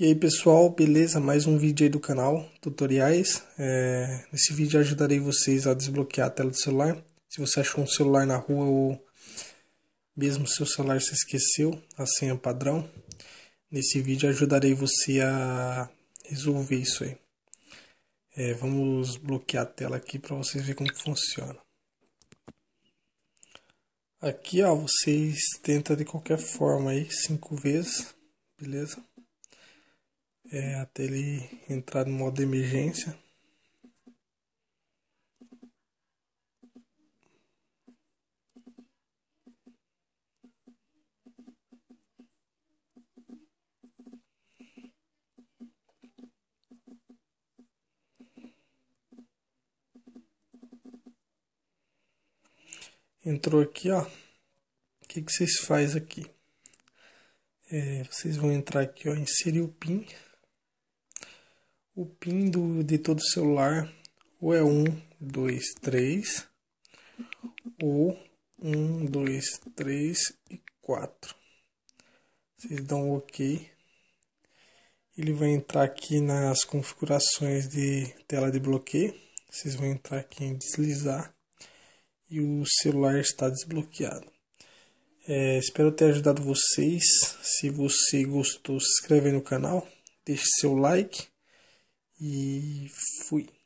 E aí pessoal, beleza? Mais um vídeo aí do canal, tutoriais. É, nesse vídeo ajudarei vocês a desbloquear a tela do celular. Se você achou um celular na rua ou mesmo seu celular se esqueceu, a senha padrão. Nesse vídeo ajudarei você a resolver isso aí. É, vamos bloquear a tela aqui para vocês verem como funciona. Aqui ó, vocês tentam de qualquer forma aí, cinco vezes, beleza? É, até ele entrar no modo emergência. Entrou aqui, ó. O que, que vocês faz aqui? É, vocês vão entrar aqui, ó, inserir o PIN o PIN do, de todo celular ou é 1, 2, 3 ou 1, 2, 3 e 4. Vocês dão OK. Ele vai entrar aqui nas configurações de tela de bloqueio. Vocês vão entrar aqui em deslizar e o celular está desbloqueado. É, espero ter ajudado vocês. Se você gostou, se inscreve no canal, deixe seu like e fui.